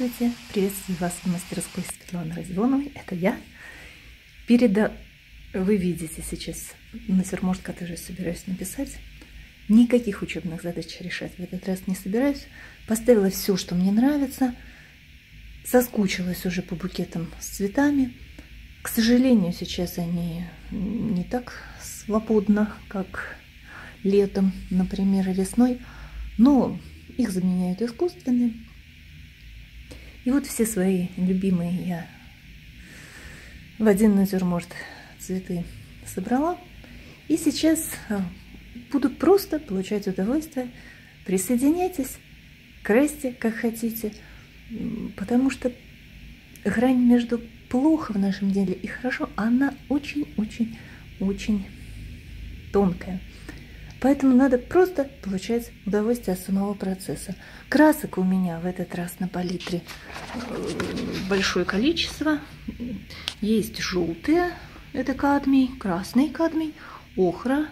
Здравствуйте! Приветствую вас в мастерской Светланы Родионовой. Это я. Перед... Вы видите сейчас натюрморт, который собираюсь написать. Никаких учебных задач решать в этот раз не собираюсь. Поставила все, что мне нравится. Соскучилась уже по букетам с цветами. К сожалению, сейчас они не так свободно, как летом, например, и весной. Но их заменяют искусственные. И вот все свои любимые я в один натюрморт цветы собрала. И сейчас а, буду просто получать удовольствие. Присоединяйтесь, красьте, как хотите, потому что грань между плохо в нашем деле и хорошо, она очень-очень-очень тонкая. Поэтому надо просто получать удовольствие от самого процесса. Красок у меня в этот раз на палитре э, большое количество. Есть желтые, это кадмий, красный кадмий, охра.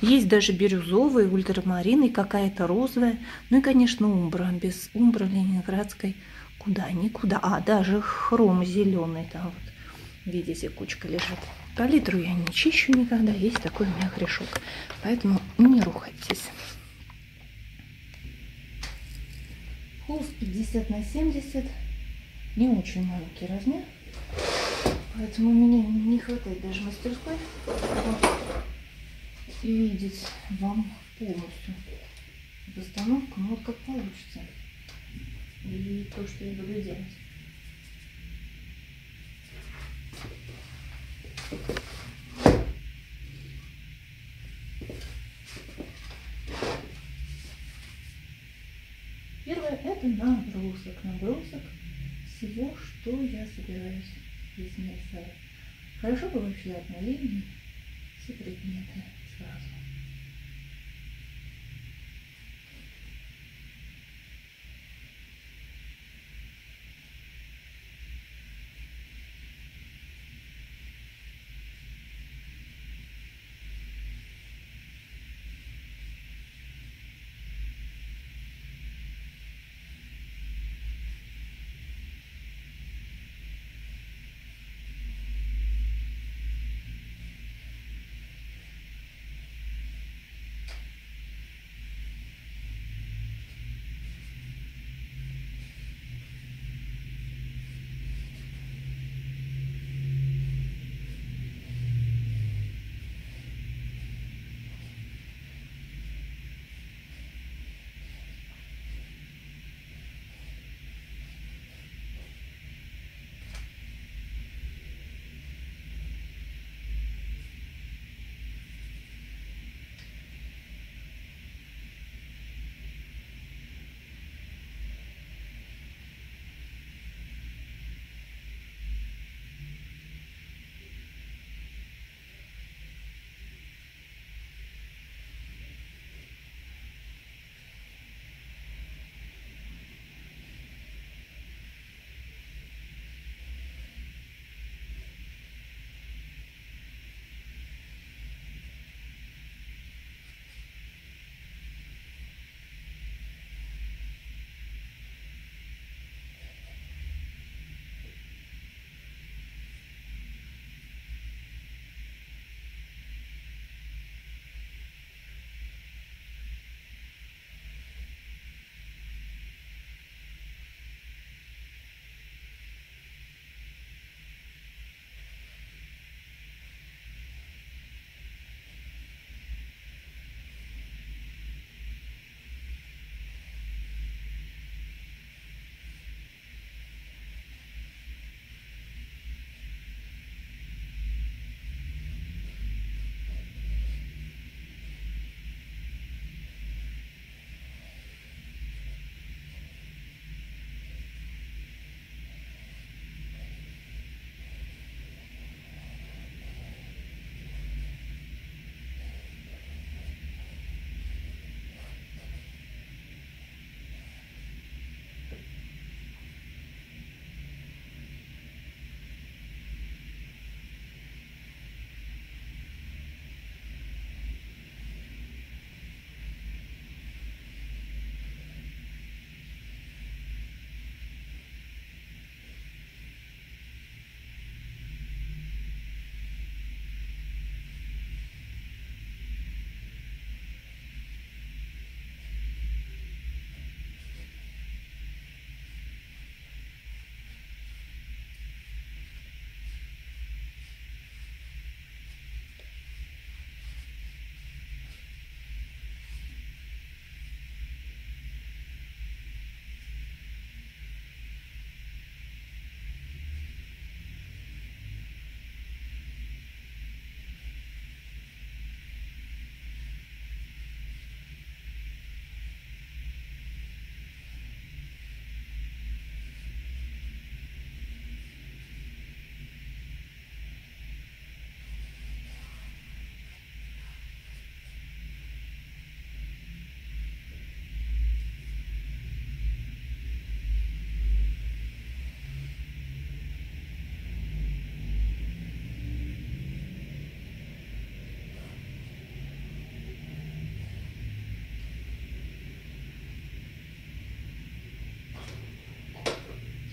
Есть даже бирюзовые, ультрамарины, какая-то розовая. Ну и, конечно, умбра. Без умбра ленинградской куда никуда. А, даже хром зеленый там вот. Видите, кучка лежит. Палитру я не чищу никогда, есть такой у меня грешок. Поэтому не ругайтесь. Холст 50 на 70. Не очень маленький размер. Поэтому у меня не хватает даже мастерской и видеть вам полностью постановку. Ну вот как получится. И то, что я буду делать. Первое это набросок. Набросок всего, что я собираюсь здесь нарисовать. Хорошо бы вообще линия, все предметы сразу.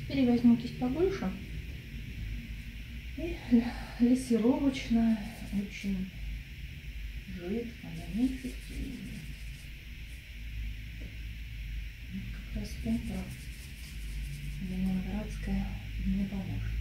Теперь возьму кисть побольше. И лессировочно, очень жидко наметить. Как раз пункта Ленинградская не поможет.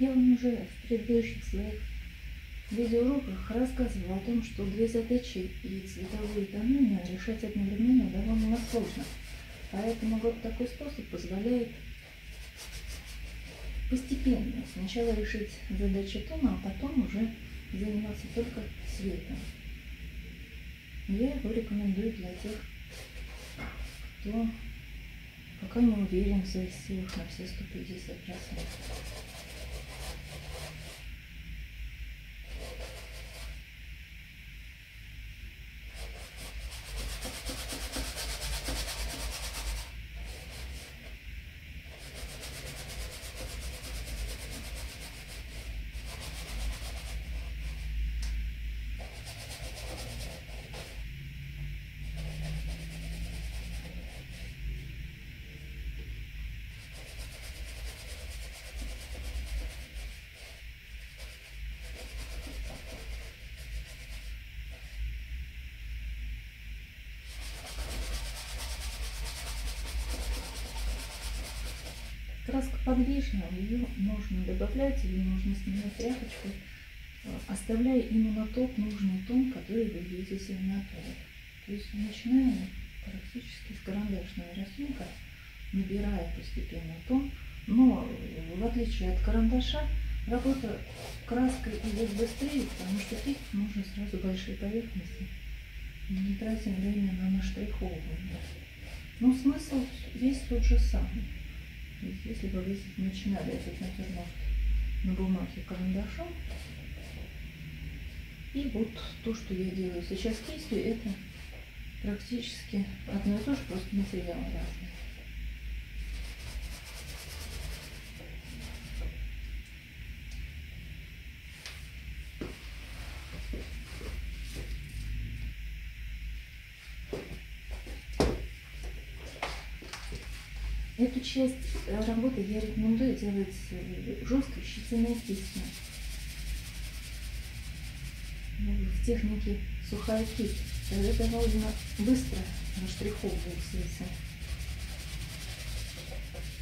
Я вам уже в предыдущих своих видеоуроках рассказывала о том, что две задачи и цветовые тонны решать одновременно довольно сложно. Поэтому вот такой способ позволяет постепенно сначала решить задачи тона, а потом уже заниматься только цветом. Я его рекомендую для тех, кто Пока не уверен в своих силах на все 150 Краска подвижная, ее можно добавлять или можно снимать тряпочкой, э, оставляя именно тот нужный тон, который вы видите на тоне. То есть начинаем практически с карандашного рисунка, набирая постепенно тон, но в отличие от карандаша, работа краской идет быстрее, потому что пить нужно сразу большие поверхности. Не тратим время на наштриховывание. Но смысл весь тот же самый. Если бы вы начинали этот натюрморт на бумаге карандашом, и вот то, что я делаю сейчас кистью, это практически одно и то же, просто материал разный. Эту часть э, работы я рекомендую делать э, жесткой щетиной кистью. Ну, в технике сухая кисть. Тогда довольно быстро наштриховываются эти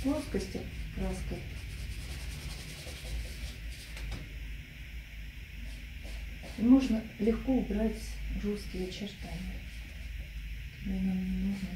плоскости краской. И можно легко убрать жесткие очертания. Мне нам не нужно.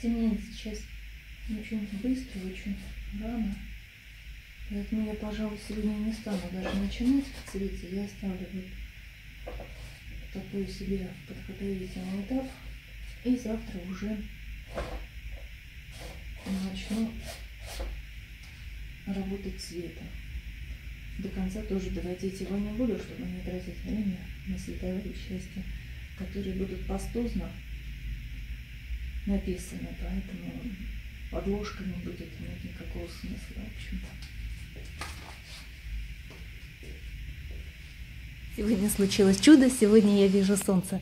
Темнеет сейчас очень быстро, очень рано. Поэтому я, пожалуй, сегодня не стану даже начинать в. Я оставлю вот такой себе подготовительный этап. И завтра уже начну работать цветом. До конца тоже доводить его не буду, чтобы не тратить время на световые части, которые будут пастозно написано, поэтому подложка не будет иметь никакого смысла, в общем-то. Сегодня случилось чудо, сегодня я вижу солнце.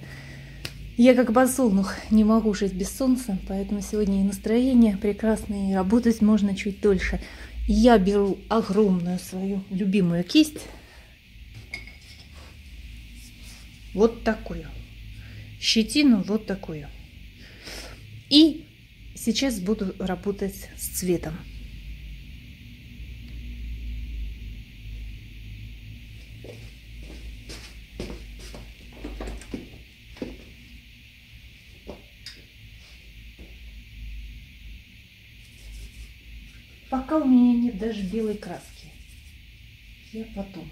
Я как подсолнух, не могу жить без солнца, поэтому сегодня и настроение прекрасное, и работать можно чуть дольше. Я беру огромную свою любимую кисть, вот такую, щетину вот такую. И сейчас буду работать с цветом. Пока у меня нет даже белой краски. Я потом.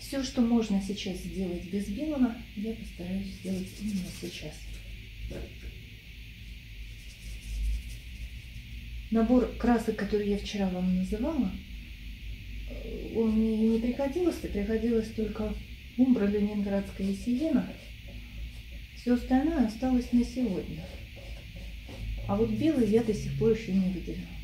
Все, что можно сейчас сделать без белого, я постараюсь сделать именно сейчас. Набор красок, который я вчера вам называла, э, он мне не пригодился, пригодилась только умбра ленинградская и сиена. Все остальное осталось на сегодня. А вот белый я до сих пор еще не видела.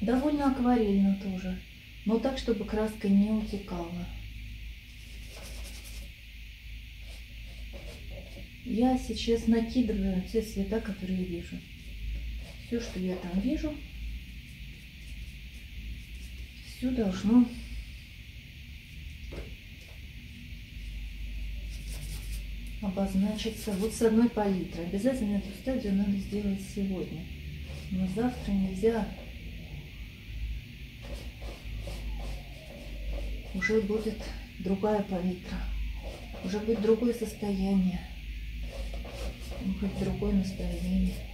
Довольно акварельно тоже. Но так, чтобы краска не утекала. Я сейчас накидываю те цвета, которые вижу. Все, что я там вижу, все должно обозначиться вот с одной палитры. Обязательно эту стадию надо сделать сегодня. Но завтра нельзя. Уже будет другая палитра. Уже будет другое состояние. Будет другое настроение.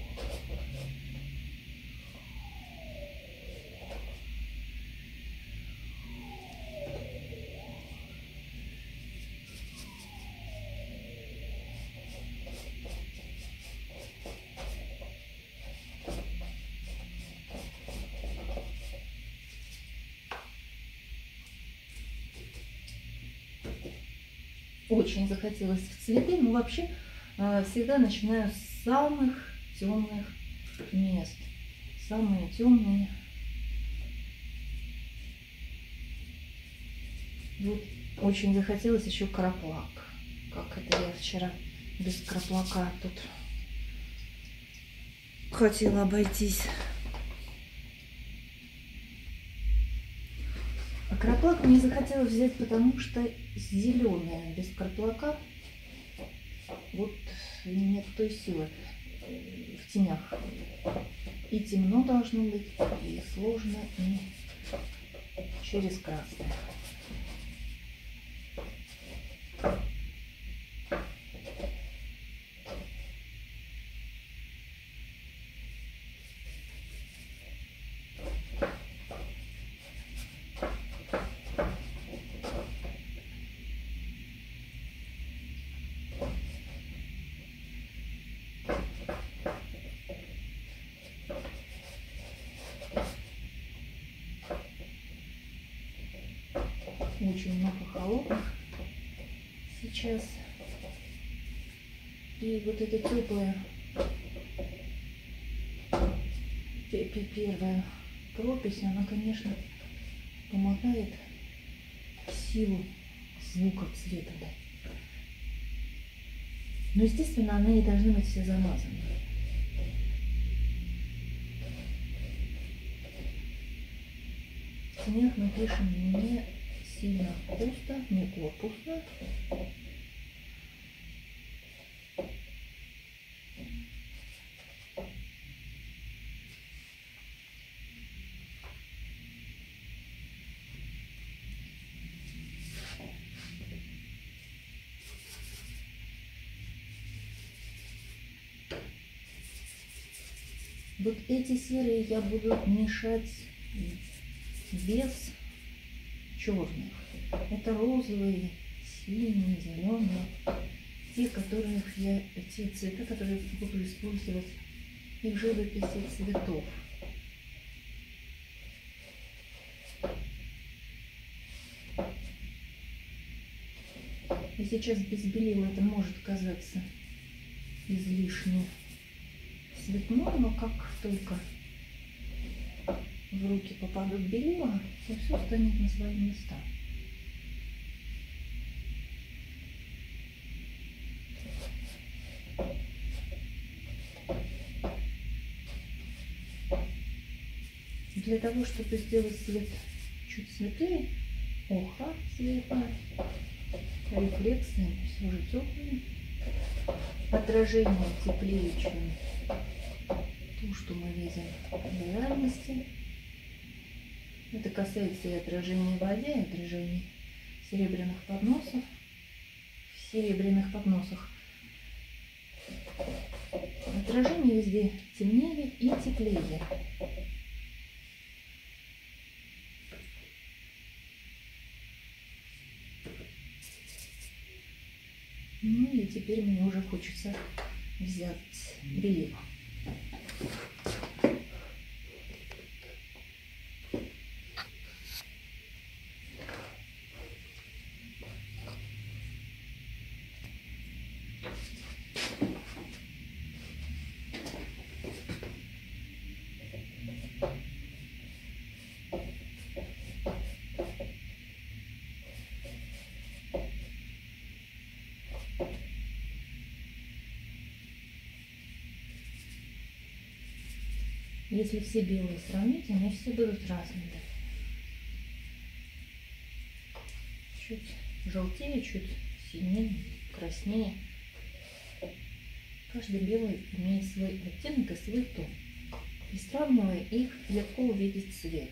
Очень захотелось в цветы, но вообще э, всегда начинаю с самых темных мест. Самые темные. Вот очень захотелось еще краплак. Как это я вчера без краплака тут хотела обойтись. А краплак мне захотелось взять, потому что зеленая без краплака. Вот нет той силы э, в тенях. И темно должно быть, и сложно, и через красное. Сейчас. И вот эта теплая первая пропись, она, конечно, помогает силу звука цвета дать. Но, естественно, они и должны быть все замазаны. В тенях мы пишем не сильно пусто, не корпусно. Эти серые я буду мешать без черных. Это розовые, синие, зеленые. Те, которые я, те цвета, которые буду использовать и в живописи цветов. И сейчас без белила это может казаться излишне цветной, но как только в руки попадут белила, то все станет на свои места. Для того, чтобы сделать цвет чуть светлее, оха цвета, рефлексы все же теплые, отражение теплее, чем то, что мы видим в реальности. Это касается и отражения в воде, и отражения серебряных подносов. В серебряных подносах отражение везде темнее и теплее. Ну и теперь мне уже хочется взять белила. Если все белые сравнить, они все будут разными. Чуть желтее, чуть синее, краснее. Каждый белый имеет свой оттенок и свой тон. И сравнивая их, легко увидеть цвет.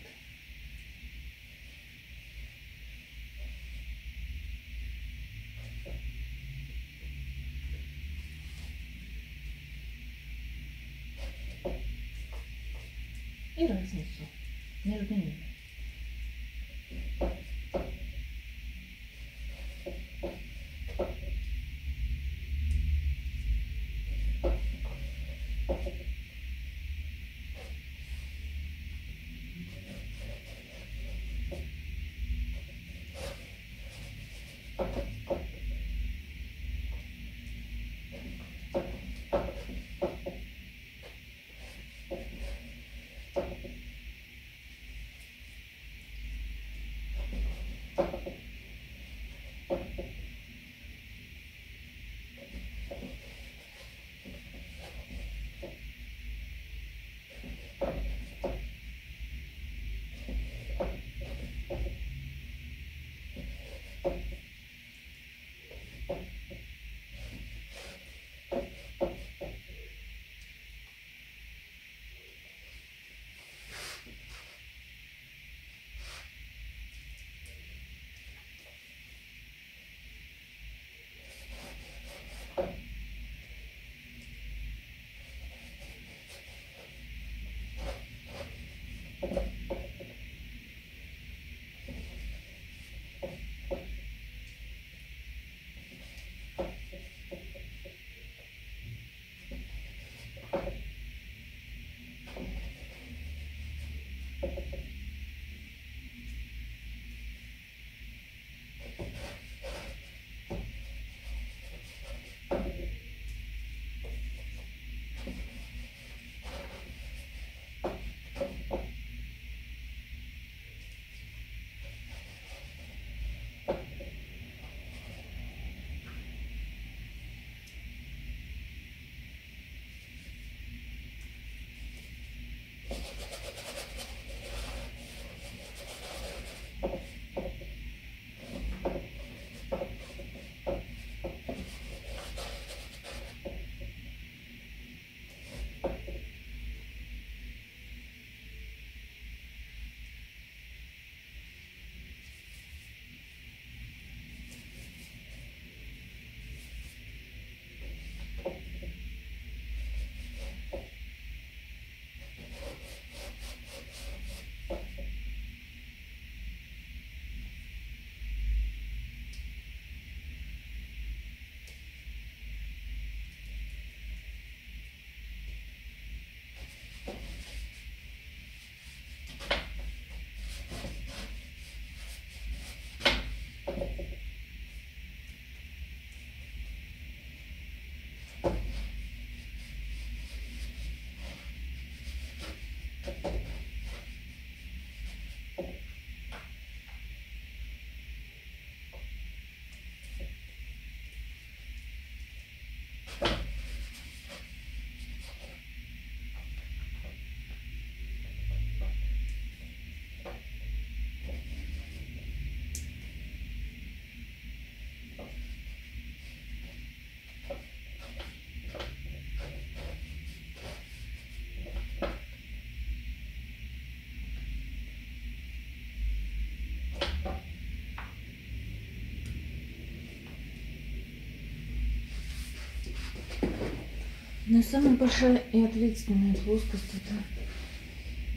Но самая большая и ответственная плоскость это,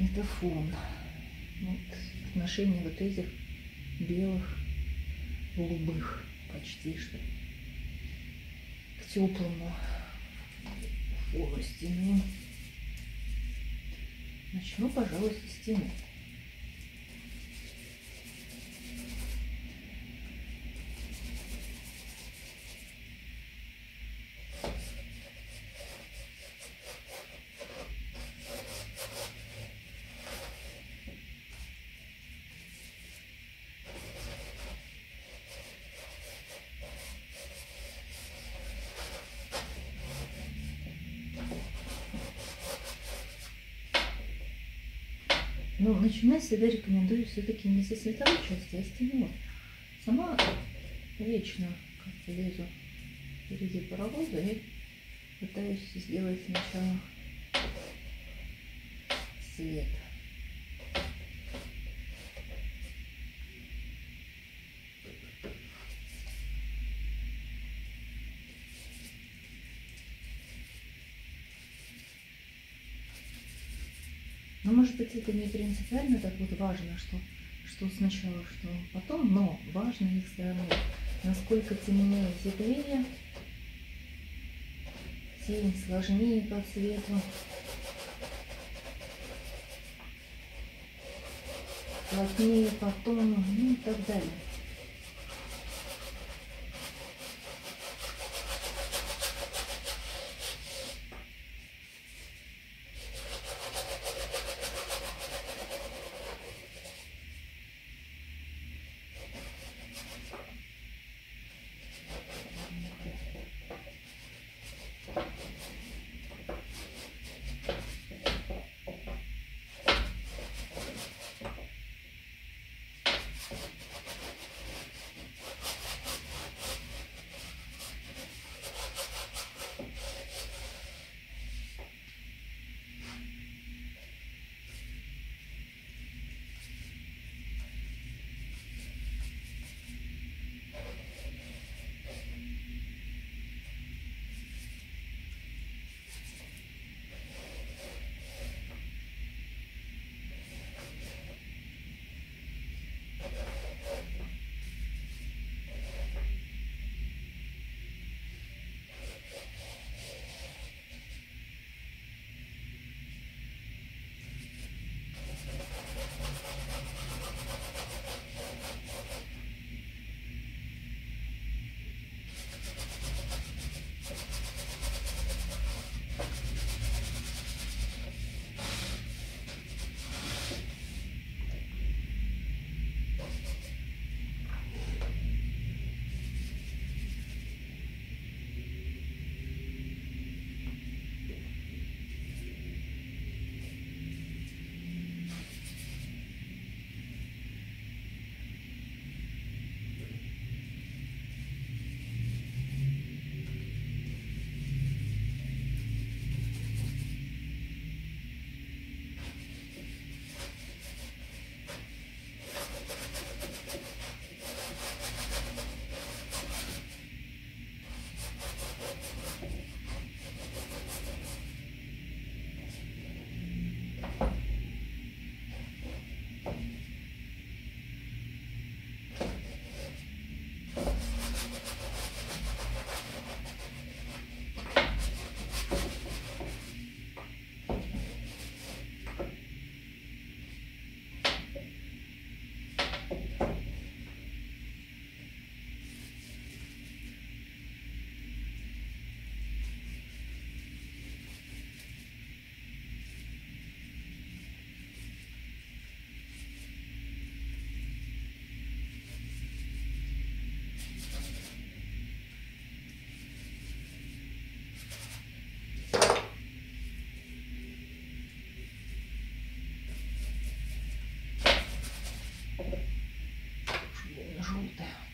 это фон. Вот, отношение вот этих белых, голубых почти что к теплому фону стены. Начну, пожалуй, со стены. Но начинать всегда рекомендую все-таки не со световой части, а с теневой. Сама вечно как-то лезу впереди паровоза и пытаюсь сделать сначала свет. Но может быть это не принципиально так вот важно, что, что сначала, что потом, но важно их сравнить. Насколько темнее световение, тем сложнее по цвету. Плотнее по тону, ну и так далее.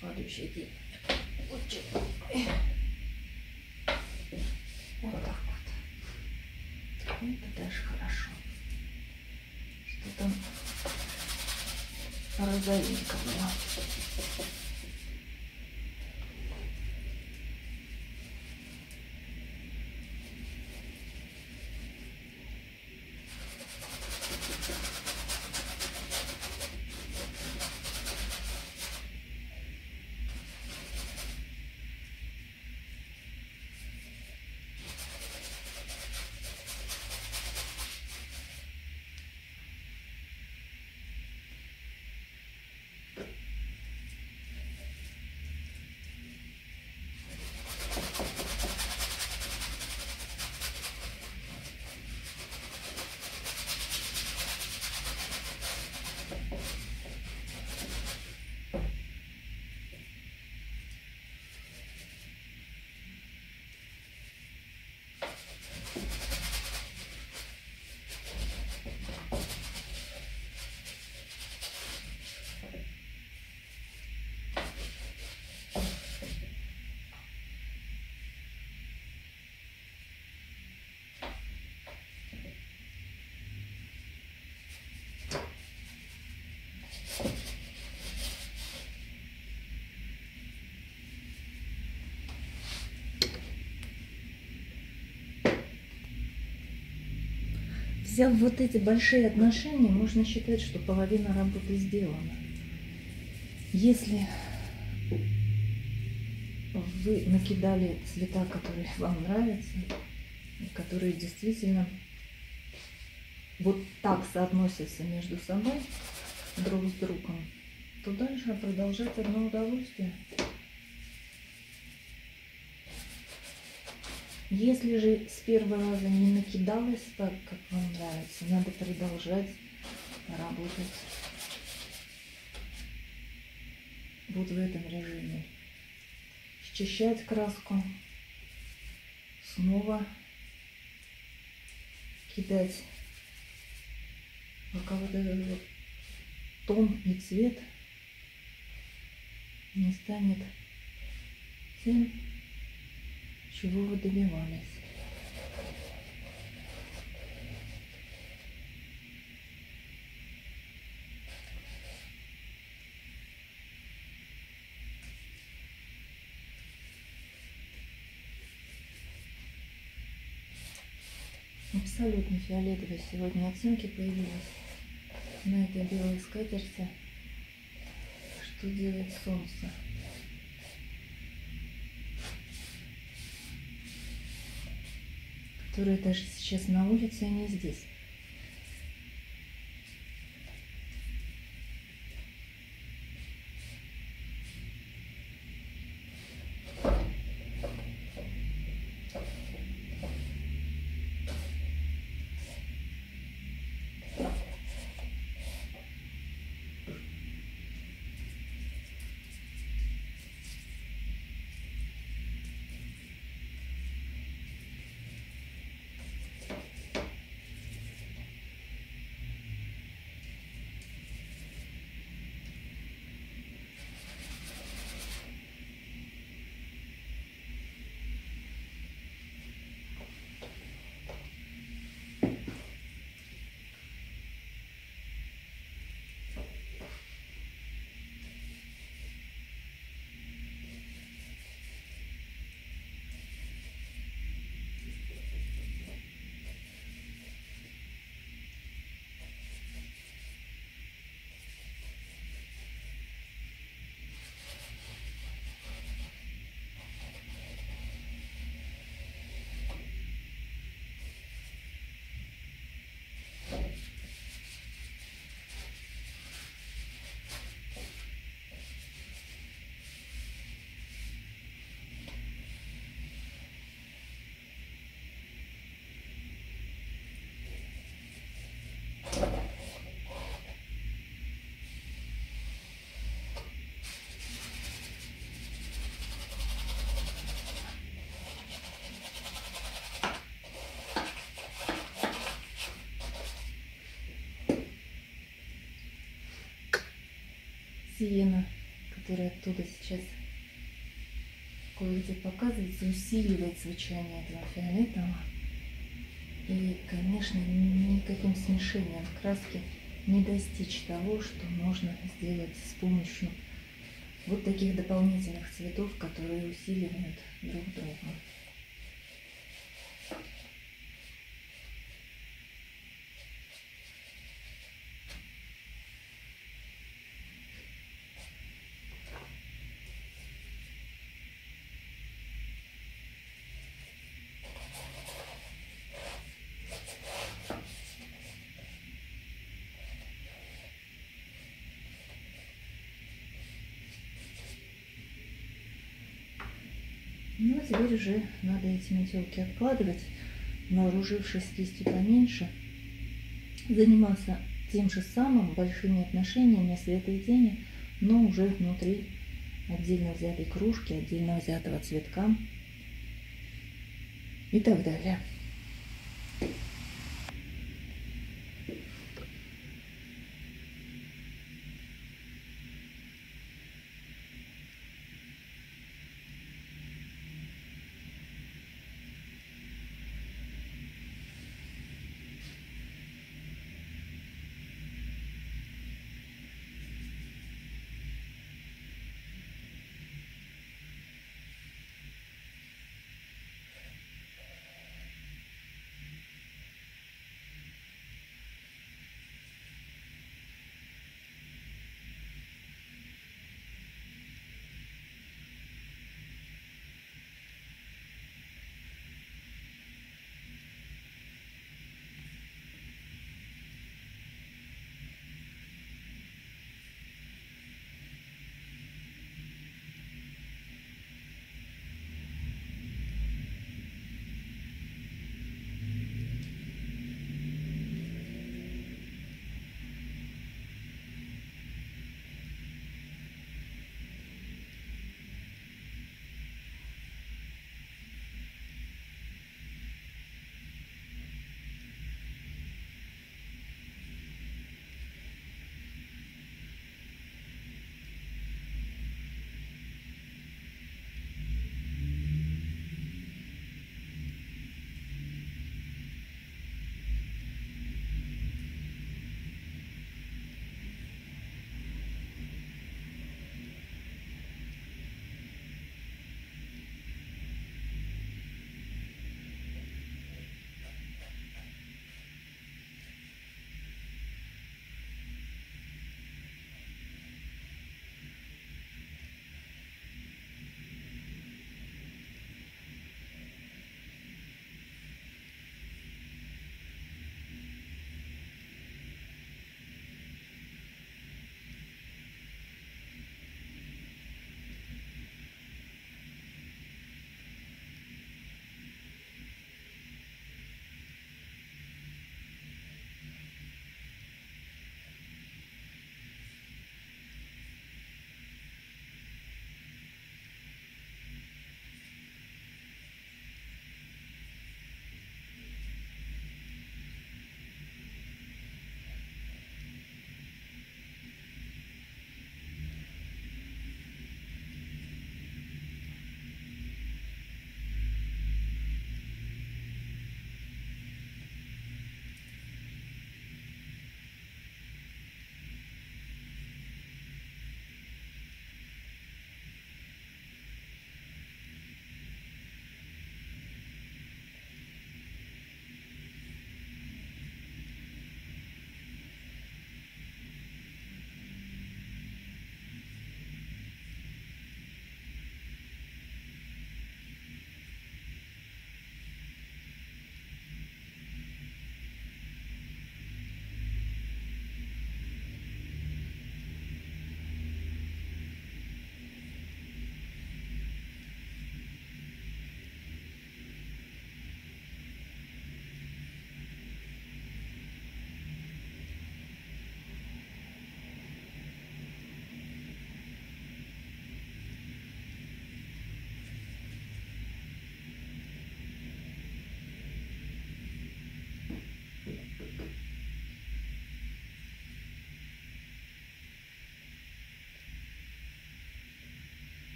Следующий день. Очень. Вот так вот. Это даже хорошо. Что там розовенько было. Взяв вот эти большие отношения, можно считать, что половина работы сделана. Если вы накидали цвета, которые вам нравятся, которые действительно вот так соотносятся между собой друг с другом, то дальше продолжать одно удовольствие. Если же с первого раза не накидалось так, как вам нравится, надо продолжать работать вот в этом режиме. Счищать краску, снова кидать пока вот тон и цвет не станет тем, чего вы добивались. Абсолютно фиолетовые сегодня оттенки появились на этой белой скатерти. Что делает солнце? Которое даже сейчас на улице, не здесь. Сиена, которая оттуда сейчас кое-где показывается, усиливает звучание этого фиолетового. И, конечно, никаким смешением краски не достичь того, что можно сделать с помощью вот таких дополнительных цветов, которые усиливают друг друга. Ну, а теперь уже надо эти метелки откладывать, вооружившись кистью поменьше, заниматься тем же самым, большими отношениями света и тени, но уже внутри отдельно взятой кружки, отдельно взятого цветка и так далее.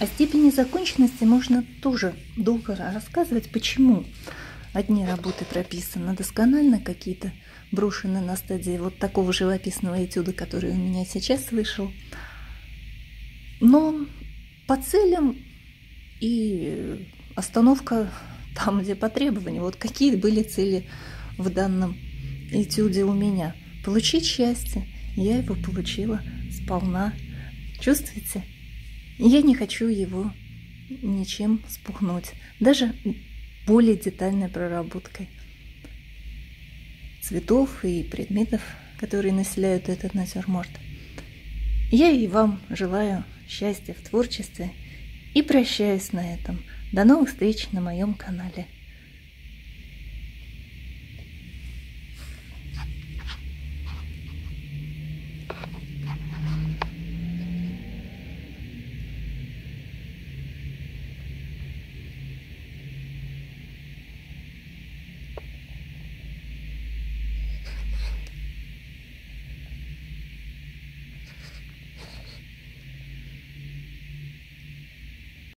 О степени законченности можно тоже долго рассказывать, почему одни работы прописаны досконально, какие-то брошены на стадии вот такого живописного этюда, который у меня сейчас вышел. Но по целям и остановка там, где по требованию. Вот какие были цели в данном этюде у меня. Получить счастье. Я его получила сполна. Чувствуете? Я не хочу его ничем спугнуть, даже более детальной проработкой цветов и предметов, которые населяют этот натюрморт. Я и вам желаю счастья в творчестве и прощаюсь на этом. До новых встреч на моем канале.